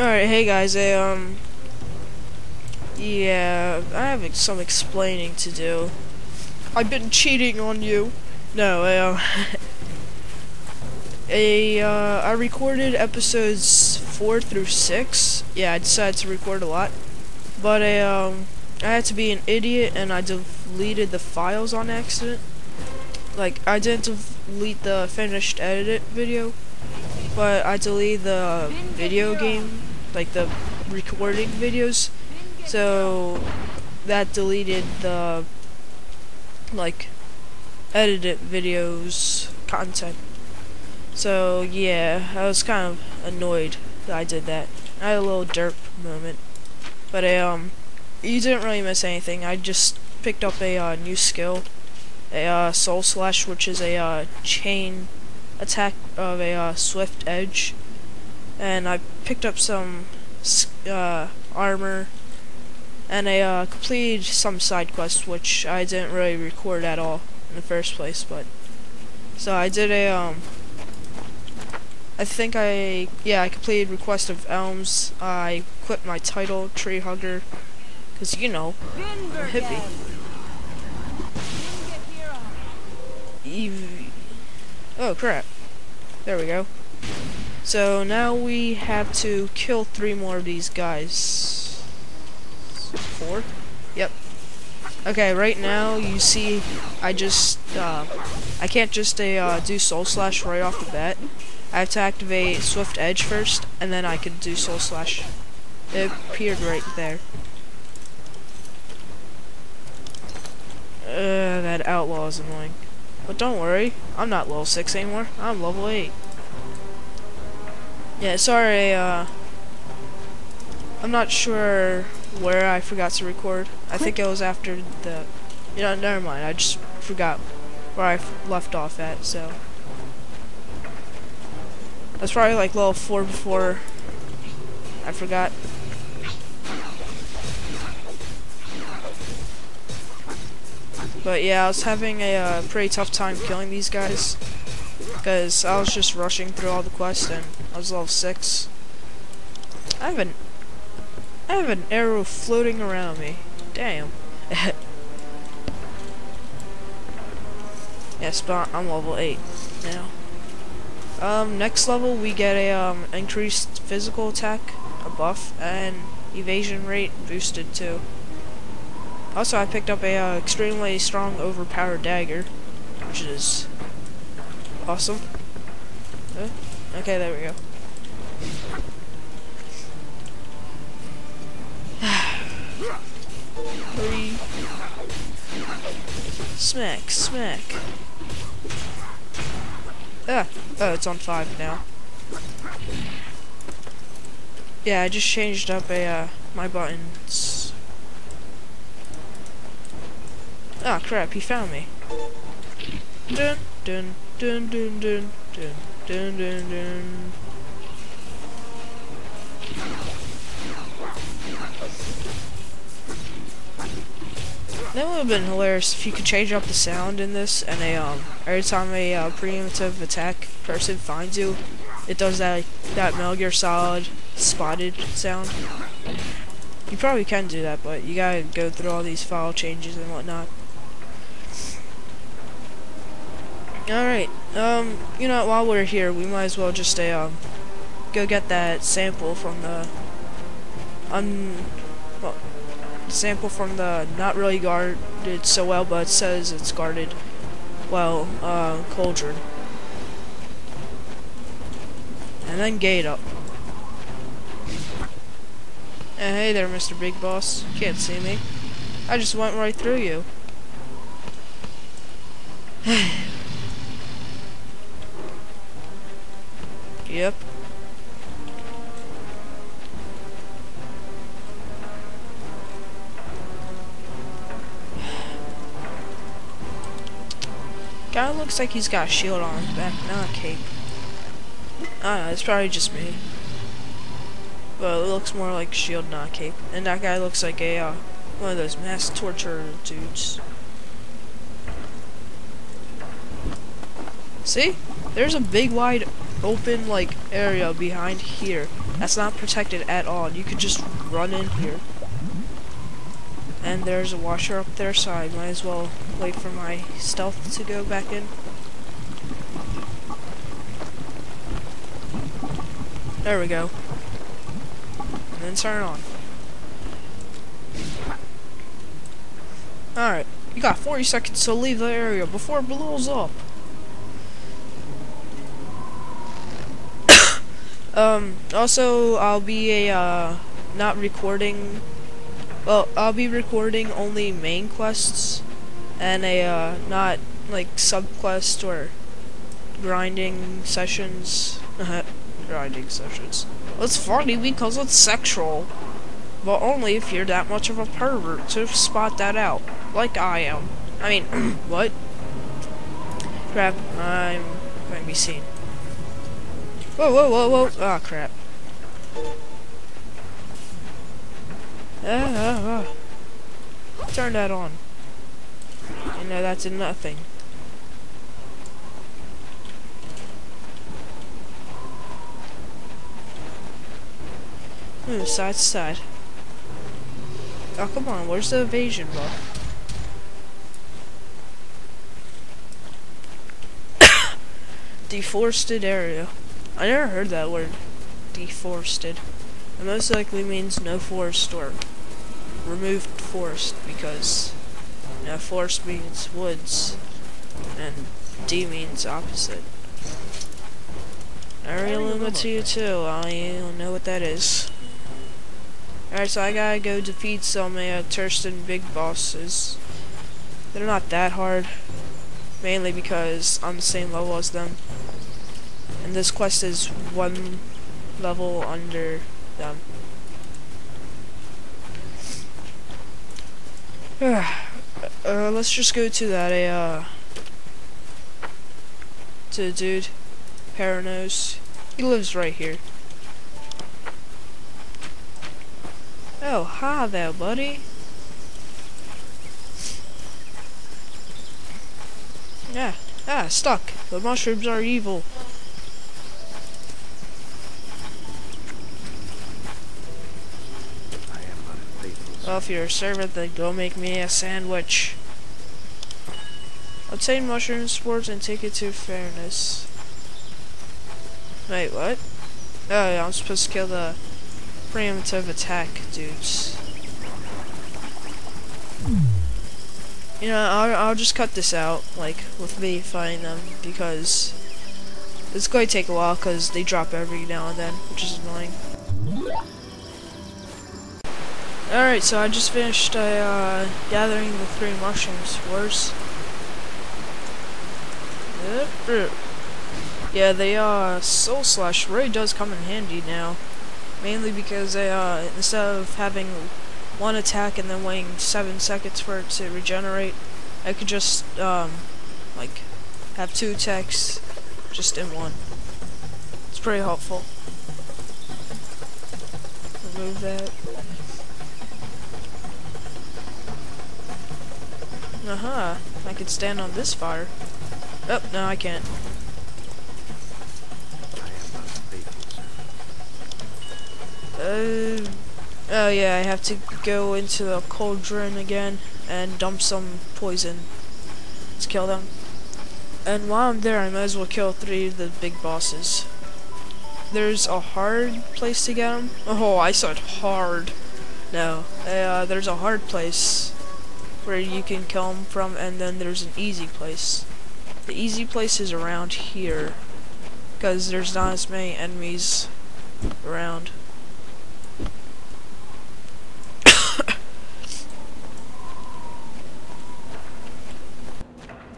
Alright, hey guys, I, um, yeah, I have some explaining to do. I've been cheating on you. No, I, uh, a, uh, I recorded episodes 4 through 6. Yeah, I decided to record a lot. But, I, um, I had to be an idiot and I deleted the files on accident. Like, I didn't delete the finished edited video, but I deleted the video game like the recording videos. So that deleted the like edited videos content. So yeah, I was kind of annoyed that I did that. I had a little derp moment. But I, um you didn't really miss anything. I just picked up a uh, new skill. A uh, soul slash which is a uh, chain attack of a uh, swift edge and I picked up some uh, armor and I uh, completed some side quests which I didn't really record at all in the first place but so I did a um I think I yeah I completed request of elms. I quit my title tree hugger because you know I'm a hippie. Eve oh crap. There we go so now we have to kill three more of these guys. Four? Yep. Okay, right now you see I just, uh, I can't just uh, do Soul Slash right off the bat. I have to activate Swift Edge first, and then I can do Soul Slash. It appeared right there. Uh, that outlaw is annoying. But don't worry, I'm not level 6 anymore, I'm level 8. Yeah, sorry, uh, I'm not sure where I forgot to record. I think it was after the, you know, never mind, I just forgot where I left off at, so. That's probably like level 4 before I forgot. But yeah, I was having a uh, pretty tough time killing these guys because I was just rushing through all the quests and I was level 6. I have an I have an arrow floating around me. Damn. yes, but I'm level 8 now. Um, next level we get a um, increased physical attack, a buff, and evasion rate boosted too. Also, I picked up a uh, extremely strong, overpowered dagger, which is awesome. Okay, there we go. Three. Smack, smack. Ah, oh, it's on five now. Yeah, I just changed up a uh, my buttons. Ah, crap! He found me. Dun dun dun dun dun dun. Dun, dun, dun. That would have been hilarious if you could change up the sound in this, and a um every time a uh, preemptive attack person finds you, it does that that Metal Gear Solid spotted sound. You probably can do that, but you gotta go through all these file changes and whatnot. Alright, um, you know, while we're here, we might as well just, uh, um, go get that sample from the, un, well, sample from the not really guarded so well, but it says it's guarded well, uh, cauldron. And then gate up. And hey there, Mr. Big Boss. Can't see me. I just went right through you. Yep. Guy looks like he's got a shield on his back, not a cape. I don't know, it's probably just me. But it looks more like shield, not cape. And that guy looks like a, uh, one of those mass torture dudes. See? There's a big wide open like area behind here that's not protected at all. You could just run in here. And there's a washer up there, so I might as well wait for my stealth to go back in. There we go. And then turn it on. Alright, you got 40 seconds to leave the area before it blows up. Um, also, I'll be a, uh, not recording, well, I'll be recording only main quests, and a, uh, not, like, subquest or grinding sessions, grinding sessions. It's funny because it's sexual, but only if you're that much of a pervert to spot that out like I am. I mean, what? Crap, I'm to be seen. Whoa, whoa, whoa, whoa. Ah, oh, crap. Ah. Turn that on. You know, that's a nothing. Move side to side. Oh, come on, where's the evasion buff? deforested area. I never heard that word. Deforested. It most likely means no forest or removed forest because you know, forest means woods and D means opposite. Area Luma 2 too. I don't know what that is. Alright, so I gotta go defeat some uh, Thurston big bosses. They're not that hard. Mainly because I'm the same level as them. And this quest is one level under them. uh, let's just go to that, uh, to the dude, Paranos. He lives right here. Oh, hi there, buddy. Yeah, ah, stuck. The mushrooms are evil. Well, if you're a servant, then go make me a sandwich. Obtain mushroom sports and take it to fairness. Wait, what? Oh, yeah, I'm supposed to kill the preemptive attack dudes. You know, I'll, I'll just cut this out, like, with me fighting them, because it's going to take a while, because they drop every now and then, which is annoying. Alright, so I just finished uh, gathering the three mushrooms spores. Yeah, the uh, Soul Slash really does come in handy now. Mainly because they, uh, instead of having one attack and then waiting 7 seconds for it to regenerate, I could just, um, like, have two attacks just in one. It's pretty helpful. Remove that. Uh-huh. I could stand on this fire. Oh, no, I can't. Uh, oh yeah, I have to go into the cauldron again and dump some poison to kill them. And while I'm there, I might as well kill three of the big bosses. There's a hard place to get them. Oh, I said hard. No, uh, there's a hard place where you can come from, and then there's an easy place. The easy place is around here, because there's not as many enemies around.